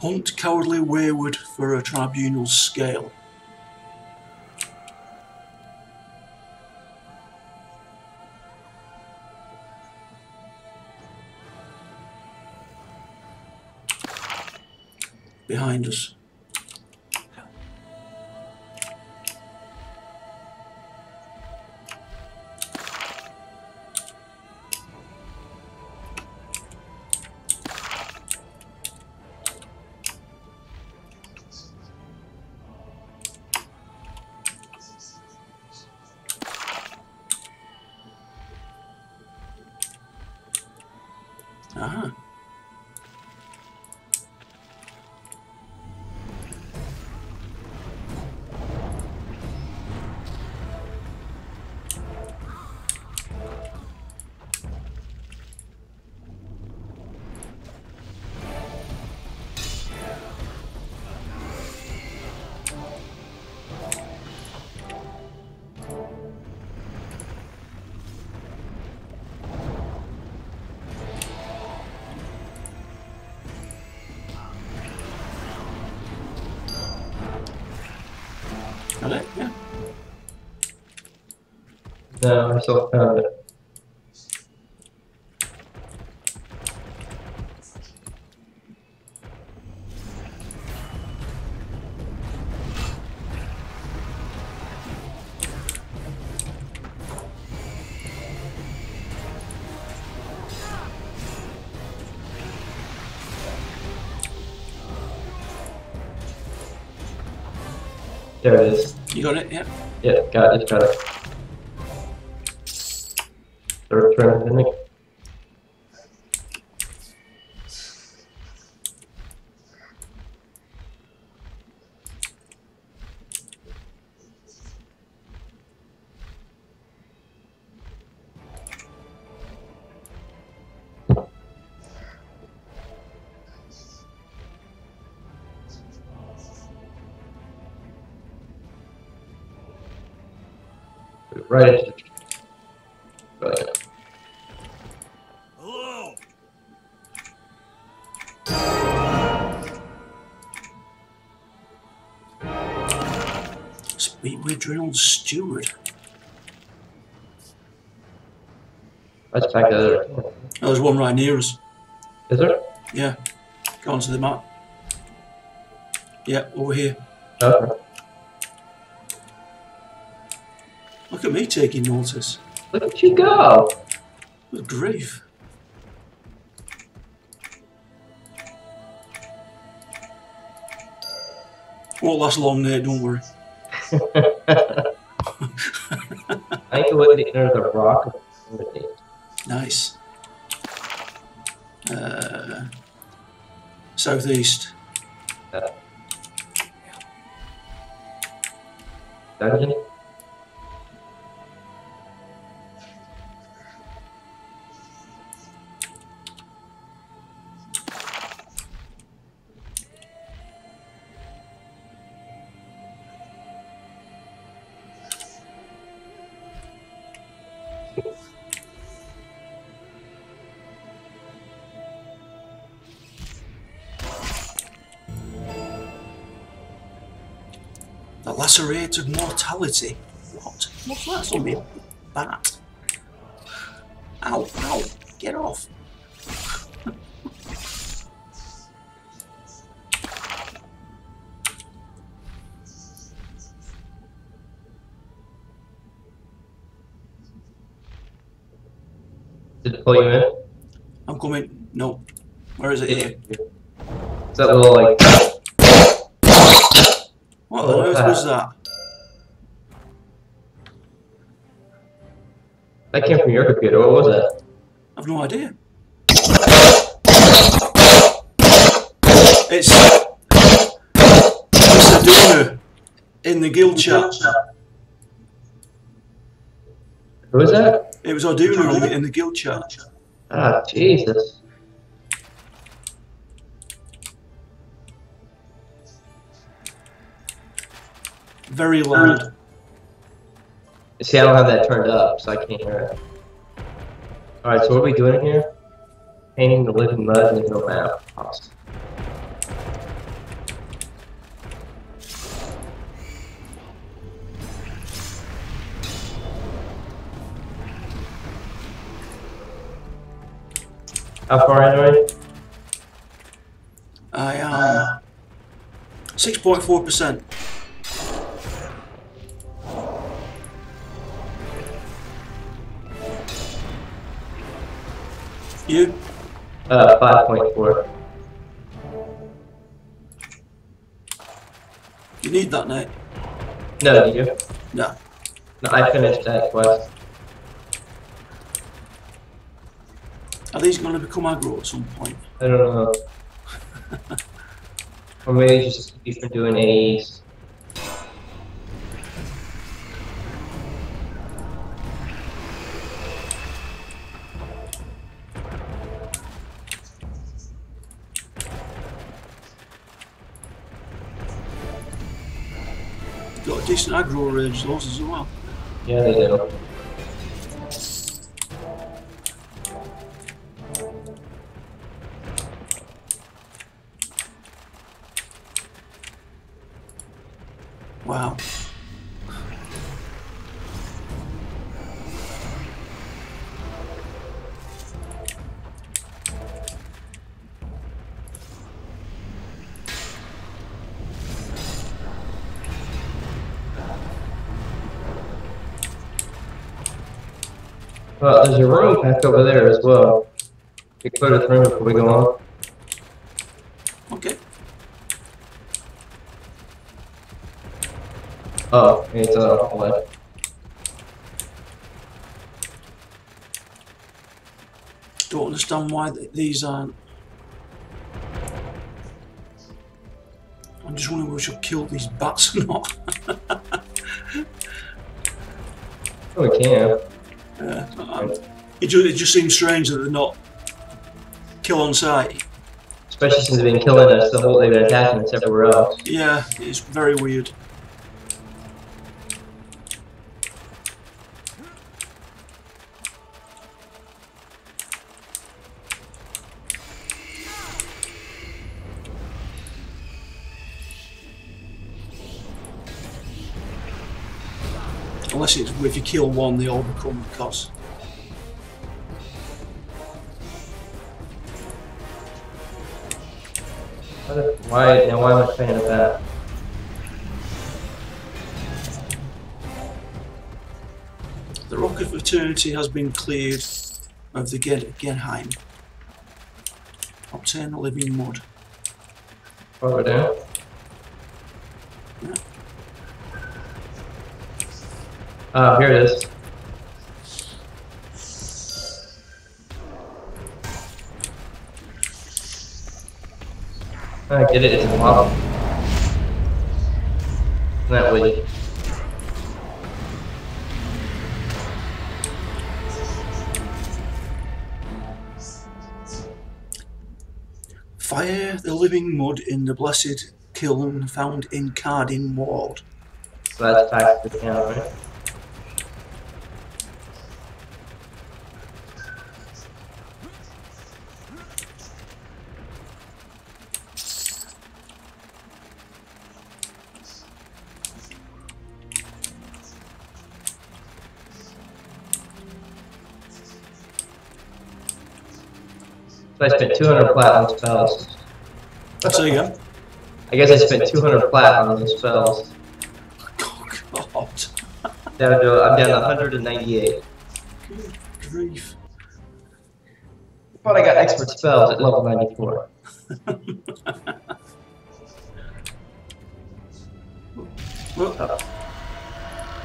Hunt cowardly wayward for a tribunal's scale. Behind us. Aha. Eller? Ja. Det har så ikke got it, got. Right into the Right. Hello. Speedway Reynolds Stewart. Let's back the other. Oh, there's one right near us. Is there? Yeah. Go onto the map. Yeah, over here. Okay. Look at me taking notice. Look at you go! Good grief. Won't last long, Nate, don't worry. I think the way to enter the rock. Nice. Uh, southeast. Dungeon? Lacerate of mortality. What? What's that? It's only a bat. Ow, ow, get off. Did it pull you in? I'm coming. No. Where is it here? Is that little like What the earth was that? that came from your computer? What was that? I've no idea. It's it's a donor in the guild chat. Who was that? It was Arduna in the, in the guild chat. Ah, Jesus. very loud. See, I don't have that turned up, so I can't hear it. Alright, so what are we doing here? Painting the living mud into a map. Awesome. How far in are I uh, am 6.4%. You? Uh, 5.4. You need that, Nate? No, do you? No. No, I finished that quest. Are these going to become aggro at some point? I don't know. or maybe just keep from doing A's. Got a decent aggro range, those as well. Yeah, they do. Well, there's a room back over there as well. We can go to the room before we go on. Okay. Oh, it's a uh, left. Don't understand why th these aren't. I'm just wondering if we should kill these bats or not. Oh, we can. Yeah, um, it, just, it just seems strange that they're not kill on sight. Especially since they've been killing us the whole they've been attacking us everywhere else. Yeah, it's very weird. If you kill one, they all become cos. Why now why am I playing with that? The Rock of Eternity has been cleared of the Gen- Genheim. Obtain a living mud. Over there. Oh, here it is. I get it, it's a model. That way. Fire the living mud in the blessed kiln found in Cardin Ward. So that's back to the town, right? So I spent 200 plat on spells. Say again. I guess I spent 200 plat on those spells. Oh, God. Down to, I'm down to 198. Good grief. But I got expert spells at level 94. Well,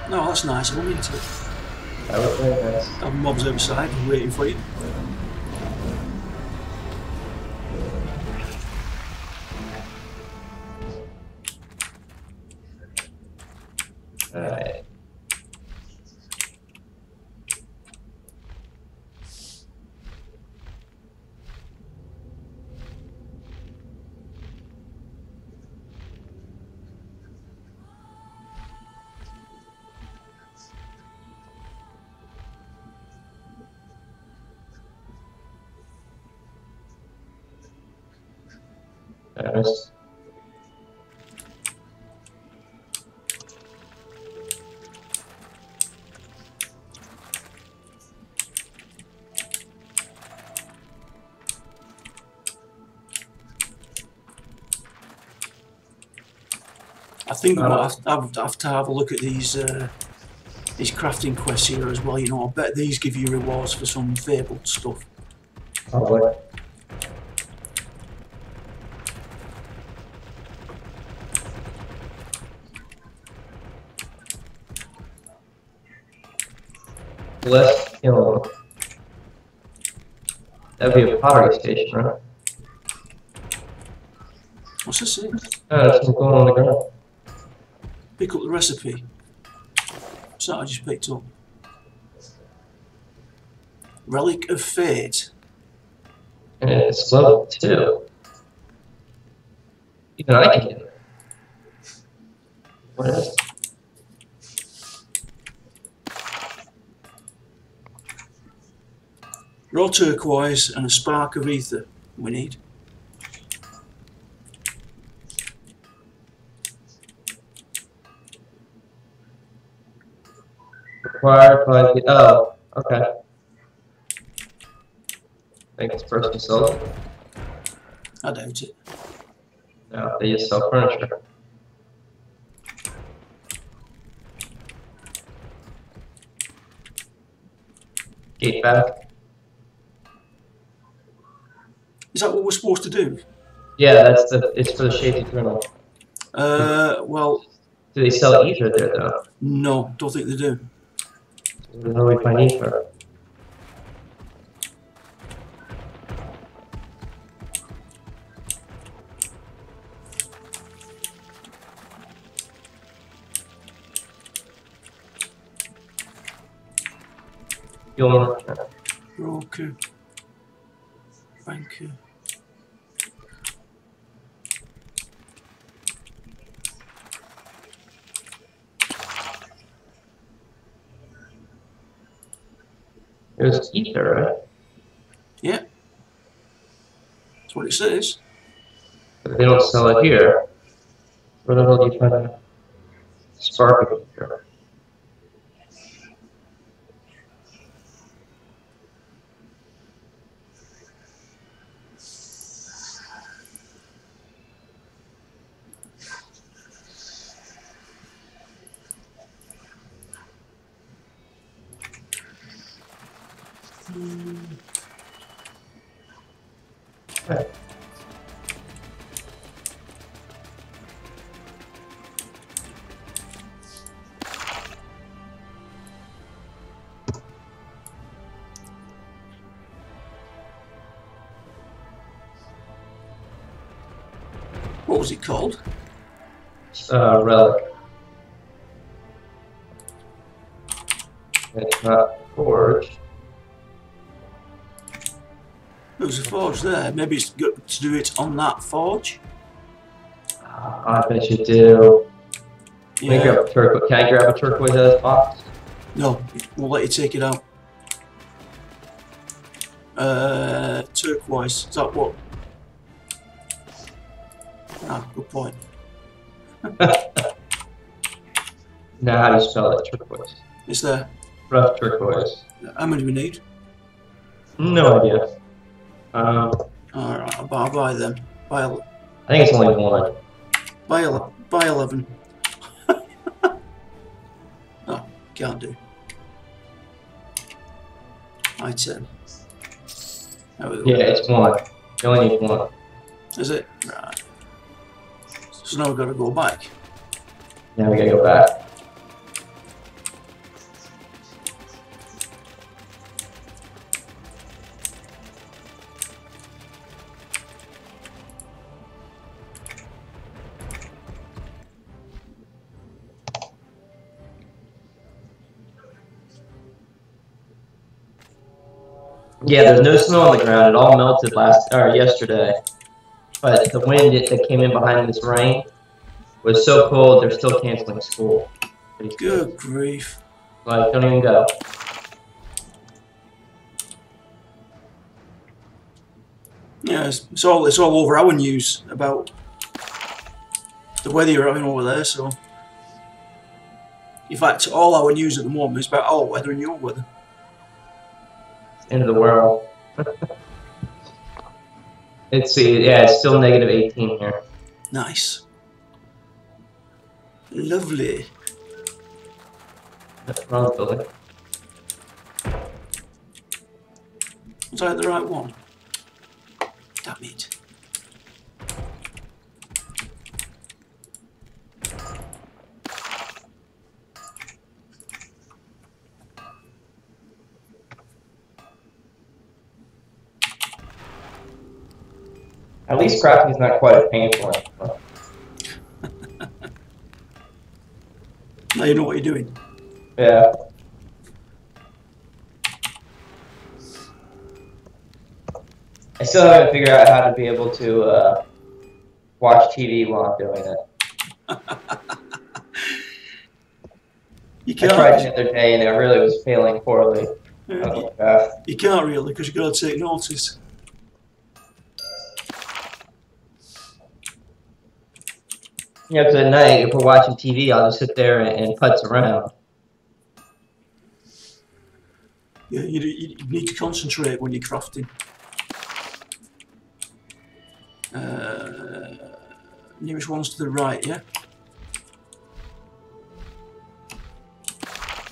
no, that's nice. I'm into it. That was very nice. Have mobs outside waiting for you. Think Uh, we'll have, have, have to have a look at these uh, these crafting quests here as well. You know, I bet these give you rewards for some fabled stuff. Probably. Less killing. That'd be a pottery station, right? What's this? Say? Oh, there's going on the ground. Pick up the recipe. What's that I just picked up? Relic of Fate. And it's level two. Even I can get it. What is it? Raw turquoise and a spark of ether we need. Required by the, oh, okay. I think it's person sells it. I doubt it. No, they just sell furniture. Gate back. Is that what we're supposed to do? Yeah, that's the, it's for the Shady Criminal. Uh, well, Do they sell ether there though? no, don't think they do. Where the hell do we find ether? You'll Broker. There's ether, right? Yeah. That's what it says. But they don't sell it here. Where the hell do you find spark ether? What was it called? Uh, relic. It's not forged. There was a forge there. Maybe it's good to do it on that forge. Ah, I bet you do. Can I Yeah. grab a turquoise? Can I grab a turquoise out of this box? No, we'll let you take it out. Uh, turquoise. Is that what? Ah, good point. Now, how do you spell it? Turquoise. It's there. Rough turquoise. How many do we need? No idea. Uh, Alright, I'll, buy- I'll buy them. Buy, I think it's only one. buy, ele- buy 11. oh, can't do. 10. There. Yeah, it's one. You only need one. Is it? Right. So now we've got to go back. Now we gotta go back. Yeah, there's no snow on the ground. It all melted last or yesterday. But the wind that came in behind this rain was so cold they're still canceling school. Good grief. Like, don't even go. Yeah, it's, it's all it's all over our news about the weather you're having over there. So, in fact, all our news at the moment is about our weather and your weather. End of the world. Let's see. Yeah, it's still negative 18 here. Nice. Lovely. Wrong building. Was I the right one? Damn it. Least crafting's not quite as painful. Now you know what you're doing. Yeah. I still haven't figured out how to be able to uh, watch TV while I'm doing it. You can't. I tried the other day and it really was failing poorly. I was uh, like, "Ah." You can't really because you've got to take notice. Yeah, because at night, if we're watching TV, I'll just sit there and, and putz around. Yeah, you, you need to concentrate when you're crafting. Uh, nearest one's to the right, yeah?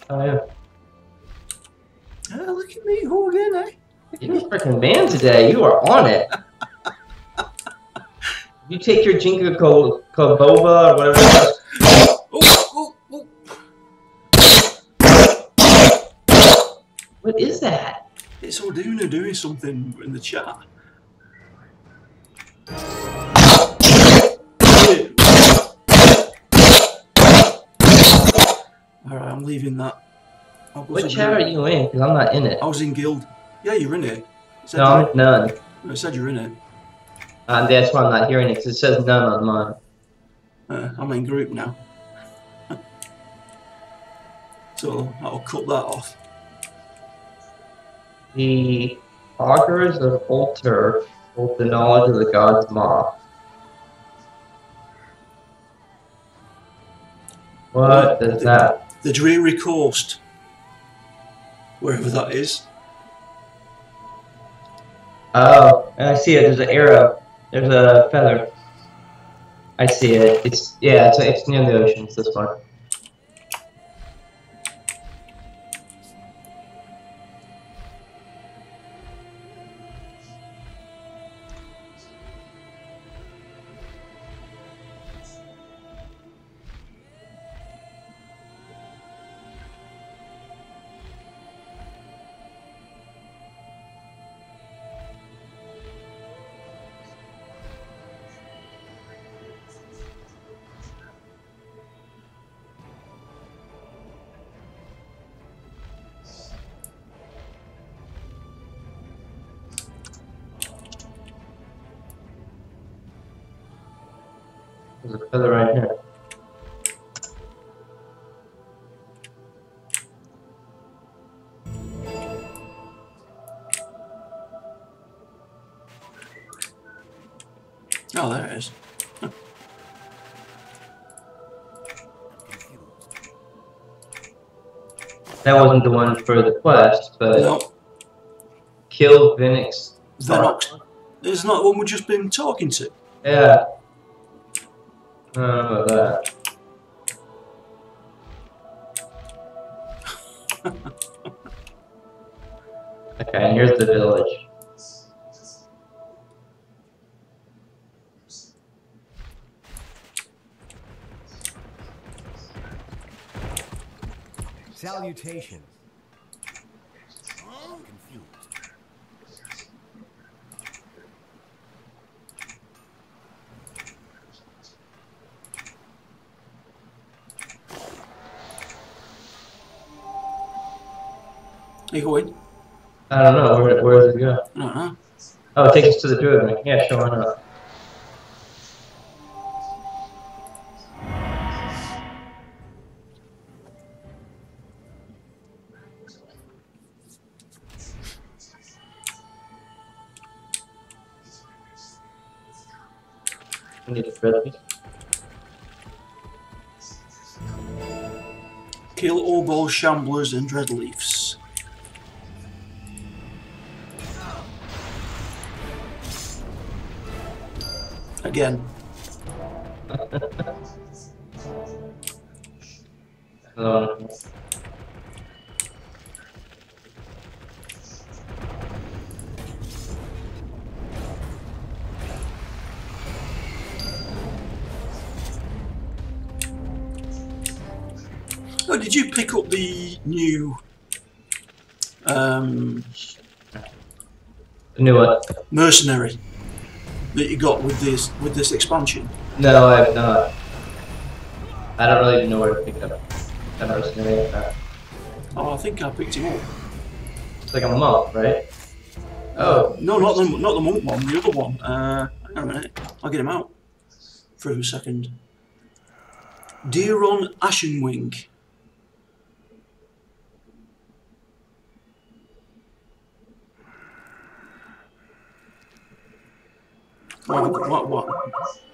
Oh, yeah. Ah, look at me, who again, eh? You're freaking man today. You are on it. You take your Jinka Koboba or whatever. it is. Oh, oh, oh. What is that? It's Oduna doing something in the chat. Alright, I'm leaving that. What chat are you in? Because I'm not in it. I was in guild. Yeah, you're in it. It said, No, I'm none. you, it said you're in it. Uh, that's why I'm not hearing it, because it says none on mine. Uh, I'm in group now. so I'll cut that off. The augurs of Ulter hold the knowledge of the gods Ma. What is that? The dreary coast. Wherever that is. Oh, and I see it. There's an arrow. There's a feather. I see it. It's yeah. It's it's near the ocean. It's this There's a feather right here. Oh, there it is. That wasn't the one for the quest, but No, kill Vinix. Venox. Isn't that the one we've just been talking to? Yeah. About that. okay, and here's the village. Salutations. Confused. You going? I don't know, where, where does it go? I don't know. Oh, it takes us to the druid. Yeah, sure, why not? I need a thread. Kill Obol, Shamblers, and Dreadleafs. Again. Another one. Oh, did you pick up the new um, New what? mercenary that you got with this with this expansion? No, I have not. I don't really know where to pick up that mercenary. crap. Oh, I think I picked him up. It's like a monk, right? Oh, No, not the not the monk one, the other one. Uh, hang on a minute, I'll get him out for a second. Deeron Ashenwing. What? What? What?